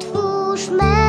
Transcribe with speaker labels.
Speaker 1: Otwórzmy